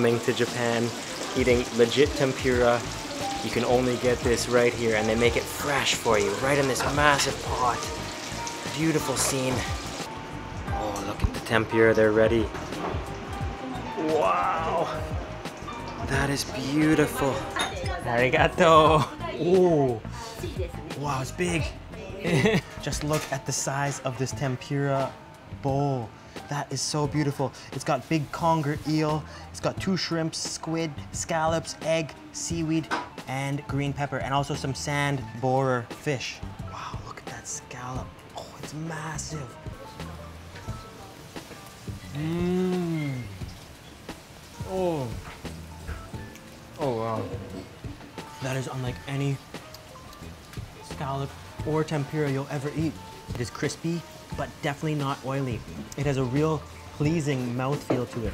Coming to Japan, eating legit tempura. You can only get this right here and they make it fresh for you, right in this massive pot. Beautiful scene. Oh, look at the tempura, they're ready. Wow. That is beautiful. Arigato. Ooh. Wow, it's big. Just look at the size of this tempura bowl. That is so beautiful. It's got big conger eel, it's got two shrimps, squid, scallops, egg, seaweed, and green pepper, and also some sand borer fish. Wow, look at that scallop. Oh, it's massive. Mmm. Oh. Oh, wow. That is unlike any scallop or tempura you'll ever eat. It is crispy, but definitely not oily. It has a real pleasing mouthfeel to it.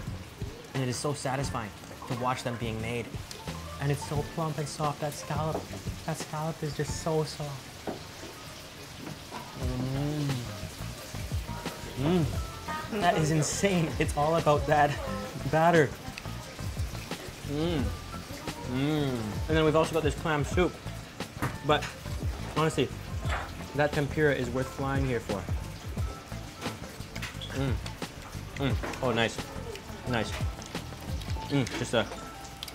And it is so satisfying to watch them being made. And it's so plump and soft, that scallop. That scallop is just so soft. Mmm. Mmm. That is insane. It's all about that batter. Mmm. Mmm. And then we've also got this clam soup. But honestly, that tempura is worth flying here for. Mmm. Mmm. Oh, nice. Nice. Mmm. Just a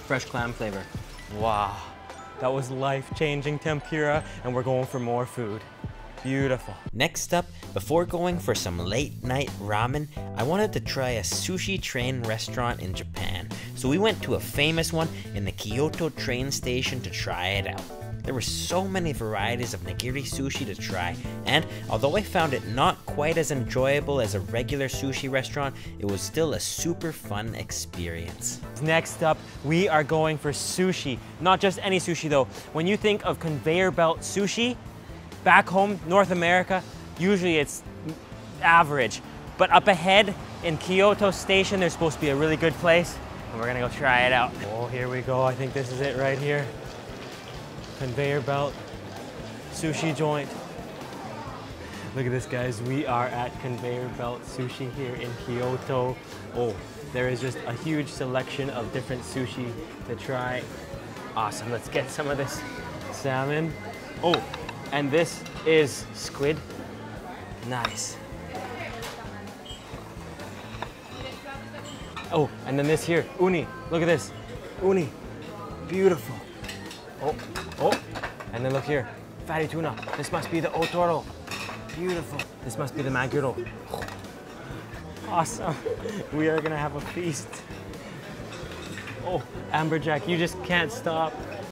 fresh clam flavor. Wow. That was life-changing tempura, and we're going for more food. Beautiful. Next up, before going for some late night ramen, I wanted to try a sushi train restaurant in Japan. So we went to a famous one in the Kyoto train station to try it out. There were so many varieties of nigiri sushi to try, and although I found it not quite as enjoyable as a regular sushi restaurant, it was still a super fun experience. Next up, we are going for sushi. Not just any sushi though. When you think of conveyor belt sushi, back home, North America, usually it's average. But up ahead in Kyoto Station, there's supposed to be a really good place, and we're gonna go try it out. Oh, here we go. I think this is it right here. Conveyor belt, sushi joint. Look at this, guys. We are at Conveyor Belt Sushi here in Kyoto. Oh, there is just a huge selection of different sushi to try. Awesome. Let's get some of this salmon. Oh, and this is squid. Nice. Oh, and then this here, uni. Look at this. Uni. Beautiful. Oh, oh. And then look here. Fatty tuna. This must be the otoro. Beautiful. This must be the maguro. Awesome. We are gonna have a feast. Oh, amberjack, you just can't stop.